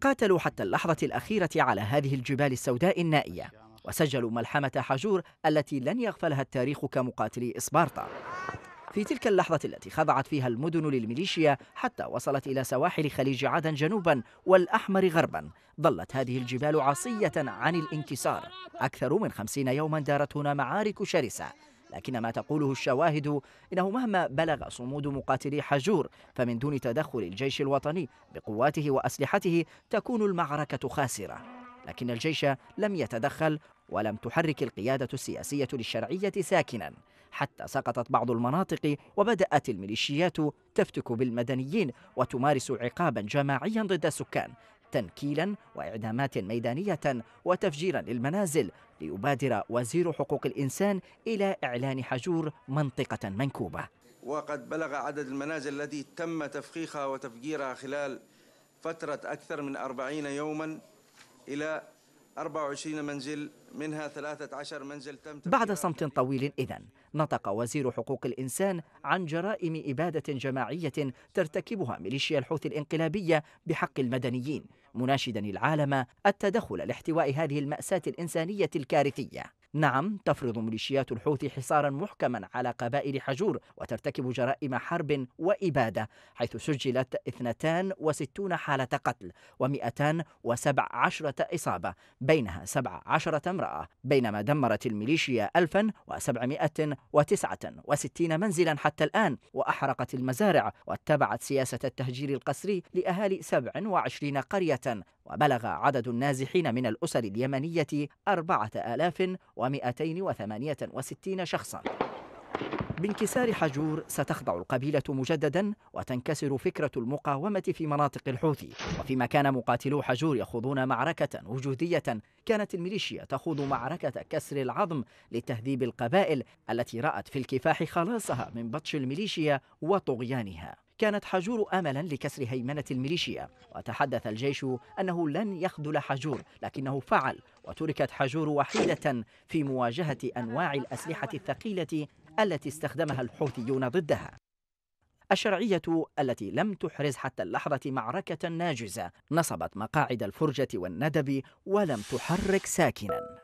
قاتلوا حتى اللحظة الأخيرة على هذه الجبال السوداء النائية وسجلوا ملحمة حجور التي لن يغفلها التاريخ كمقاتلي إسبارتا في تلك اللحظة التي خضعت فيها المدن للميليشيا حتى وصلت إلى سواحل خليج عدن جنوبا والأحمر غربا ظلت هذه الجبال عصية عن الانكسار. أكثر من خمسين يوما دارت هنا معارك شرسة. لكن ما تقوله الشواهد إنه مهما بلغ صمود مقاتلي حجور فمن دون تدخل الجيش الوطني بقواته وأسلحته تكون المعركة خاسرة. لكن الجيش لم يتدخل ولم تحرك القيادة السياسية للشرعية ساكنا حتى سقطت بعض المناطق وبدأت الميليشيات تفتك بالمدنيين وتمارس عقابا جماعيا ضد السكان تنكيلا وإعدامات ميدانية وتفجيرا للمنازل ليبادر وزير حقوق الإنسان إلى إعلان حجور منطقة منكوبة. وقد بلغ عدد المنازل التي تم تفخيخها وتفجيرها خلال فترة أكثر من 40 يوما إلى 24 منزل منها 13 منزل تم بعد صمت طويل إذن نطق وزير حقوق الإنسان عن جرائم إبادة جماعية ترتكبها ميليشيا الحوثي الإنقلابية بحق المدنيين مناشدا العالم التدخل لاحتواء هذه المأساة الإنسانية الكارثية. نعم تفرض ميليشيات الحوثي حصارا محكما على قبائل حجور وترتكب جرائم حرب وإبادة حيث سجلت 62 حالة قتل و217 إصابة بينها 17 امرأة. بينما دمرت الميليشيا 1769 منزلا حتى الآن وأحرقت المزارع واتبعت سياسة التهجير القسري لأهالي 27 قرية وبلغ عدد النازحين من الأسر اليمنية 4268 شخصا. بانكسار حجور ستخضع القبيلة مجددا وتنكسر فكرة المقاومة في مناطق الحوثي. وفيما كان مقاتلو حجور يخوضون معركة وجودية كانت الميليشيا تخوض معركة كسر العظم لتهذيب القبائل التي رأت في الكفاح خلاصها من بطش الميليشيا وطغيانها. كانت حجور املا لكسر هيمنة الميليشيا. وتحدث الجيش أنه لن يخذل حجور لكنه فعل وتركت حجور وحيدة في مواجهة أنواع الأسلحة الثقيلة التي استخدمها الحوثيون ضدها. الشرعية التي لم تحرز حتى اللحظة معركة ناجزة نصبت مقاعد الفرجة والندب ولم تحرك ساكناً.